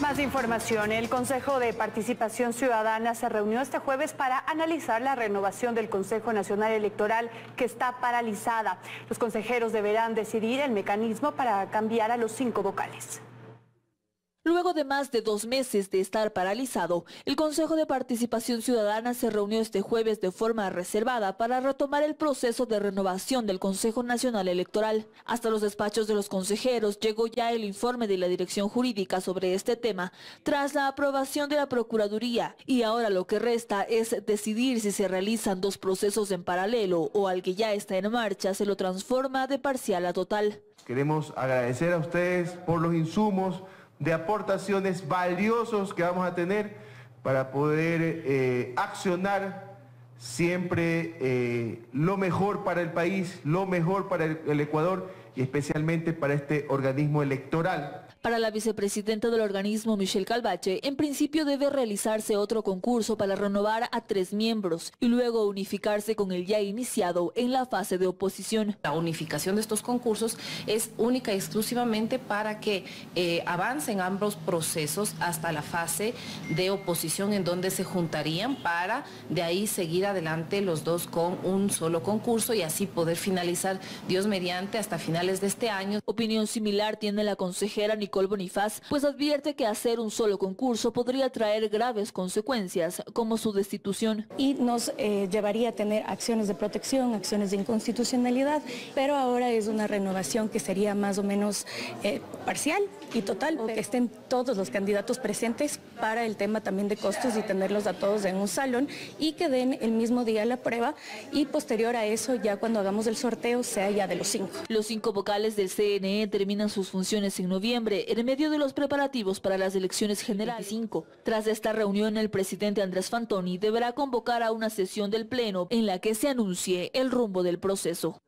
Más información. El Consejo de Participación Ciudadana se reunió este jueves para analizar la renovación del Consejo Nacional Electoral que está paralizada. Los consejeros deberán decidir el mecanismo para cambiar a los cinco vocales. Luego de más de dos meses de estar paralizado, el Consejo de Participación Ciudadana se reunió este jueves de forma reservada para retomar el proceso de renovación del Consejo Nacional Electoral. Hasta los despachos de los consejeros llegó ya el informe de la Dirección Jurídica sobre este tema, tras la aprobación de la Procuraduría, y ahora lo que resta es decidir si se realizan dos procesos en paralelo o al que ya está en marcha se lo transforma de parcial a total. Queremos agradecer a ustedes por los insumos, de aportaciones valiosos que vamos a tener para poder eh, accionar siempre eh, lo mejor para el país, lo mejor para el Ecuador y especialmente para este organismo electoral. Para la vicepresidenta del organismo, Michelle Calvache, en principio debe realizarse otro concurso para renovar a tres miembros y luego unificarse con el ya iniciado en la fase de oposición. La unificación de estos concursos es única y exclusivamente para que eh, avancen ambos procesos hasta la fase de oposición en donde se juntarían para de ahí seguir adelante los dos con un solo concurso y así poder finalizar, Dios mediante, hasta finales de este año. Opinión similar tiene la consejera Nicole Bonifaz, pues advierte que hacer un solo concurso podría traer graves consecuencias, como su destitución. Y nos eh, llevaría a tener acciones de protección, acciones de inconstitucionalidad, pero ahora es una renovación que sería más o menos eh, parcial y total, que estén todos los candidatos presentes para el tema también de costos y tenerlos a todos en un salón y que den el mismo día la prueba y posterior a eso, ya cuando hagamos el sorteo, sea ya de los cinco. Los cinco vocales del CNE terminan sus funciones en noviembre en medio de los preparativos para las elecciones generales. Tras esta reunión, el presidente Andrés Fantoni deberá convocar a una sesión del Pleno en la que se anuncie el rumbo del proceso.